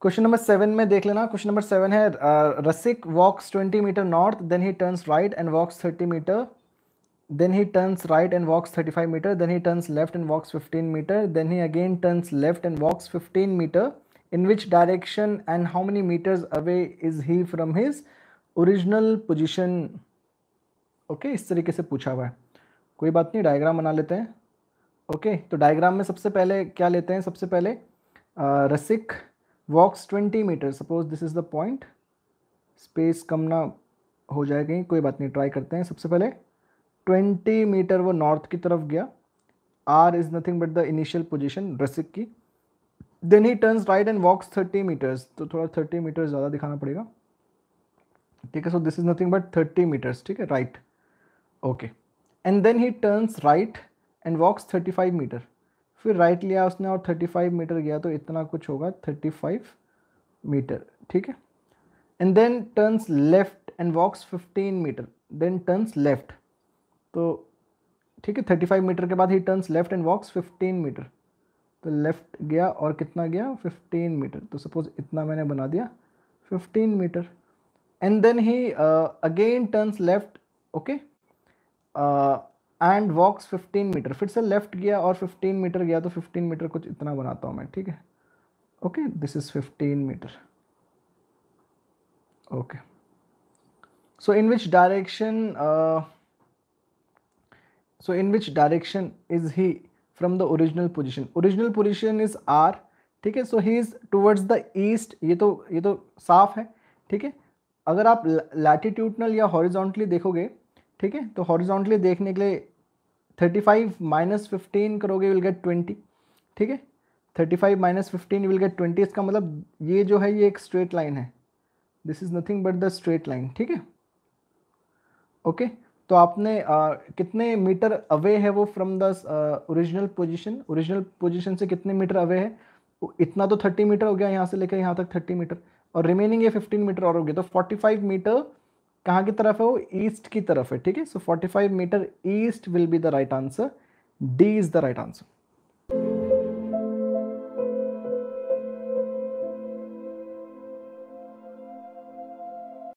Question number seven में देख लेना। क्वेश्चन नंबर सेवन है Rasik walks twenty metre north then he turns right and walks thirty metre then he turns right and walks thirty five metre then he turns left and walks fifteen metre then he again turns left and walks fifteen metre in which direction and how many metres away is he from his original position okay इस तरीके से पूछा हुआ है। कोई बात नहीं diagram बना लेते हैं। ओके तो डायग्राम में सबसे पहले क्या लेते हैं? सबसे पहले Rasik walks 20 metre suppose this is the point space कम ना हो जाएगी कोई बात नहीं ट्राई करते हैं। सबसे पहले 20 मीटर वो नॉर्थ की तरफ़ गया। R is nothing but the initial position Rasik की। Then he turns right and walks 30 metres तो थोड़ा 30 मीटर ज़्यादा दिखाना पड़ेगा। ठीक है so this is nothing but 30 metres ठीक है right okay and then he turns right and walks 35 metre फिर राइट लिया उसने और 35 मीटर गया तो इतना कुछ होगा 35 मीटर ठीक है? And then turns left and walks 15 metre then turns left तो ठीक है 35 मीटर के बाद he turns left and walks 15 metre तो लेफ़्ट गया और कितना गया? 15 मीटर तो सपोज़ इतना मैंने बना दिया 15 metre and then he again turns left okay and walks 15 metre फिर से लेफ़्ट गया और 15 मीटर गया तो 15 मीटर कुछ इतना बनाता हूँ मैं, ठीक है? Okay this is 15 metre okay so in which direction so in which direction is he from the original position? Original position is r, ठीक है? So he is towards the east ये तो ये तो साफ़ है, ठीक है? अगर आप लैटिट्यूडनल या हॉरिजॉन्टली देखोगे ठीक है? तो हॉरिजॉन्टली देखने के लिए 35 फाइव माइनस फिफ्टीन करोगे विल गेट 20 ठीक है? 35 five minus fifteen will get 20 इसका मतलब ये जो है ये एक स्ट्रेट लाइन है। This is nothing but the straight line ठीक है? ओके तो आपने आ, कितने मीटर अवे है वो from the original position original position से कितने मीटर अवे है? इतना तो 30 मीटर हो गया यहाँ से लेकर यहाँ तक 30 मीटर और रिमेनिंग ये 15 मीटर और हो गया। तो 45 मीटर कहाँ की तरफ़ है वो? ईस्ट की तरफ़ है, ठीक है? So 45 metre east will be the right answer D is the right answer